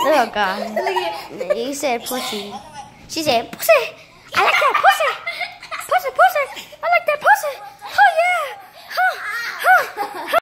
oh god. You said pussy. She said pussy. I like that pussy. Pussy, pussy. I like.